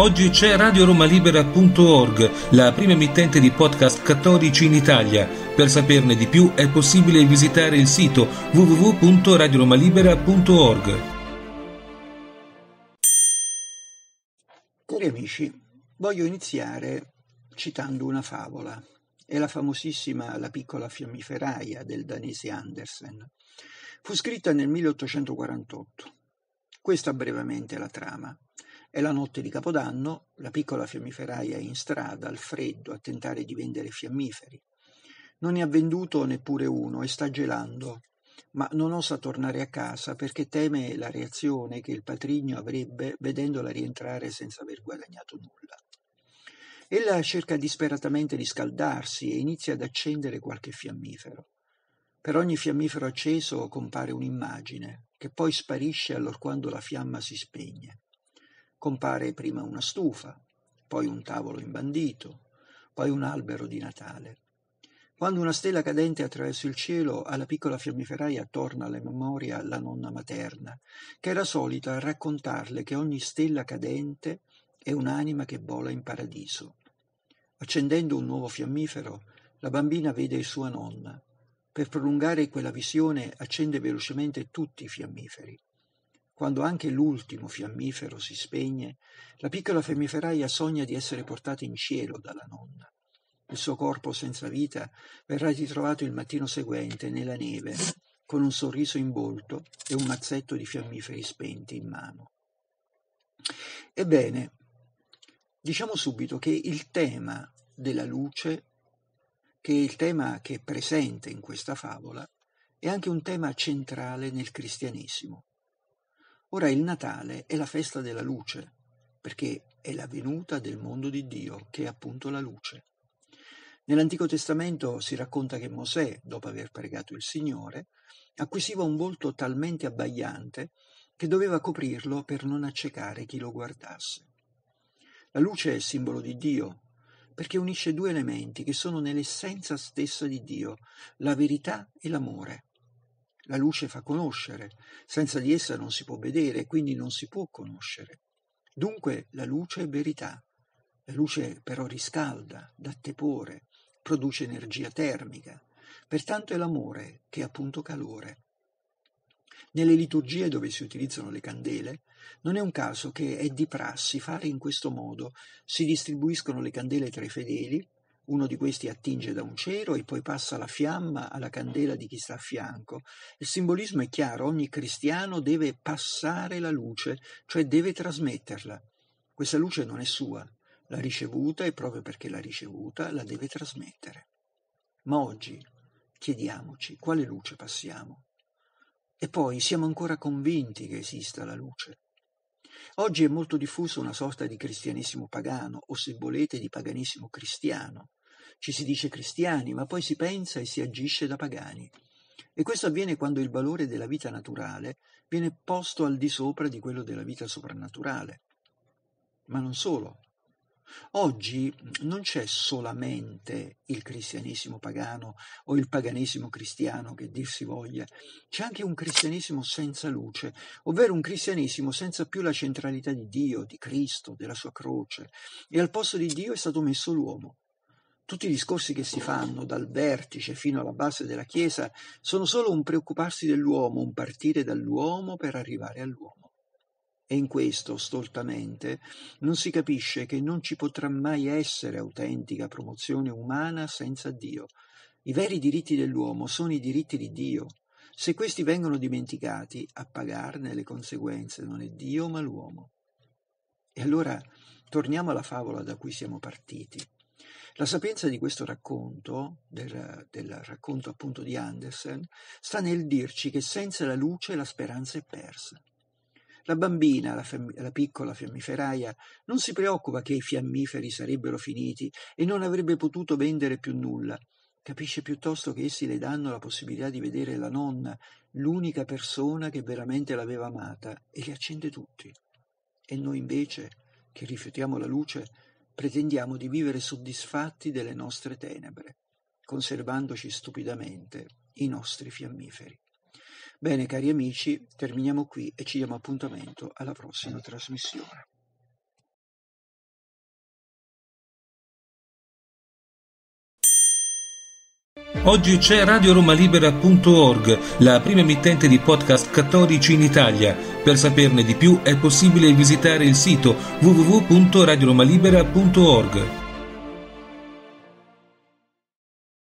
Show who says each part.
Speaker 1: Oggi c'è RadioRomaLibera.org, la prima emittente di podcast cattolici in Italia. Per saperne di più è possibile visitare il sito www.radioromalibera.org.
Speaker 2: Cari amici, voglio iniziare citando una favola. È la famosissima La piccola fiammiferaia del danese Andersen. Fu scritta nel 1848. Questa brevemente è la trama. È la notte di Capodanno, la piccola fiammiferaia è in strada, al freddo, a tentare di vendere fiammiferi. Non ne ha venduto neppure uno e sta gelando, ma non osa tornare a casa perché teme la reazione che il patrigno avrebbe vedendola rientrare senza aver guadagnato nulla. Ella cerca disperatamente di scaldarsi e inizia ad accendere qualche fiammifero. Per ogni fiammifero acceso compare un'immagine, che poi sparisce allorquando la fiamma si spegne. Compare prima una stufa, poi un tavolo imbandito, poi un albero di Natale. Quando una stella cadente attraverso il cielo, alla piccola fiammiferaia torna alla memoria la nonna materna, che era solita raccontarle che ogni stella cadente è un'anima che vola in paradiso. Accendendo un nuovo fiammifero, la bambina vede sua nonna, per prolungare quella visione accende velocemente tutti i fiammiferi. Quando anche l'ultimo fiammifero si spegne, la piccola fiammiferaia sogna di essere portata in cielo dalla nonna. Il suo corpo senza vita verrà ritrovato il mattino seguente nella neve, con un sorriso in volto e un mazzetto di fiammiferi spenti in mano. Ebbene, diciamo subito che il tema della luce che il tema che è presente in questa favola è anche un tema centrale nel cristianesimo. Ora il Natale è la festa della luce, perché è la venuta del mondo di Dio, che è appunto la luce. Nell'Antico Testamento si racconta che Mosè, dopo aver pregato il Signore, acquisiva un volto talmente abbagliante che doveva coprirlo per non accecare chi lo guardasse. La luce è simbolo di Dio, perché unisce due elementi che sono nell'essenza stessa di Dio, la verità e l'amore. La luce fa conoscere, senza di essa non si può vedere, quindi non si può conoscere. Dunque la luce è verità. La luce però riscalda, dà tepore, produce energia termica. Pertanto è l'amore che è appunto calore. Nelle liturgie dove si utilizzano le candele, non è un caso che è di prassi fare in questo modo. Si distribuiscono le candele tra i fedeli, uno di questi attinge da un cero e poi passa la fiamma alla candela di chi sta a fianco. Il simbolismo è chiaro, ogni cristiano deve passare la luce, cioè deve trasmetterla. Questa luce non è sua, l'ha ricevuta e proprio perché l'ha ricevuta la deve trasmettere. Ma oggi chiediamoci quale luce passiamo. E poi siamo ancora convinti che esista la luce. Oggi è molto diffuso una sorta di cristianesimo pagano, o se volete di paganesimo cristiano. Ci si dice cristiani, ma poi si pensa e si agisce da pagani. E questo avviene quando il valore della vita naturale viene posto al di sopra di quello della vita soprannaturale. Ma non solo. Oggi non c'è solamente il cristianesimo pagano o il paganesimo cristiano, che dir si voglia, c'è anche un cristianesimo senza luce, ovvero un cristianesimo senza più la centralità di Dio, di Cristo, della sua croce, e al posto di Dio è stato messo l'uomo. Tutti i discorsi che si fanno, dal vertice fino alla base della Chiesa, sono solo un preoccuparsi dell'uomo, un partire dall'uomo per arrivare all'uomo. E in questo, stoltamente, non si capisce che non ci potrà mai essere autentica promozione umana senza Dio. I veri diritti dell'uomo sono i diritti di Dio. Se questi vengono dimenticati, a pagarne le conseguenze non è Dio ma l'uomo. E allora torniamo alla favola da cui siamo partiti. La sapienza di questo racconto, del, del, racconto appunto di Andersen, sta nel dirci che senza la luce la speranza è persa. La bambina, la, fem- la piccola fiammiferaia, non si preoccupa che i fiammiferi sarebbero finiti e non avrebbe potuto vendere più nulla. Capisce piuttosto che essi le danno la possibilità di vedere la nonna, l'unica persona che veramente l'aveva amata, e li accende tutti. E noi invece, che rifiutiamo la luce, pretendiamo di vivere soddisfatti delle nostre tenebre, conservandoci stupidamente i nostri fiammiferi. Bene, cari amici, terminiamo qui e ci diamo appuntamento alla prossima trasmissione.
Speaker 1: Oggi c'è RadioRomaLibera.org, la prima emittente di podcast cattolici in Italia per saperne di più è possibile visitare il sito www.radioromalibera.org.